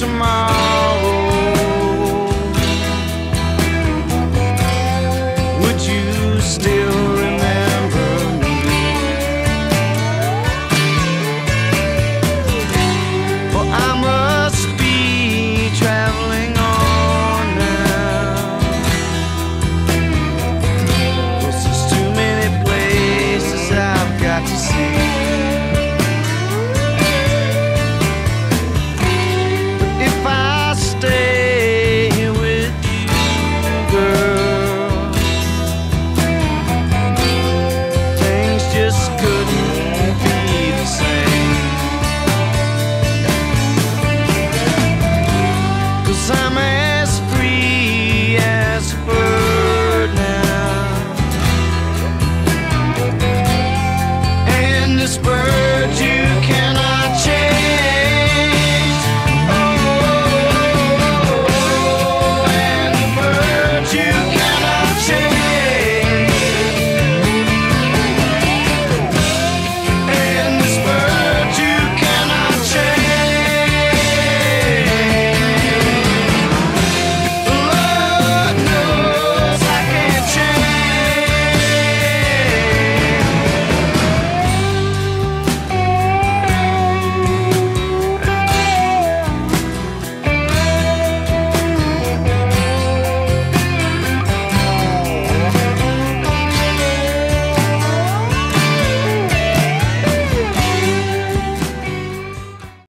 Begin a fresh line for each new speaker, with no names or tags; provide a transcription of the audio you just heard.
tomorrow.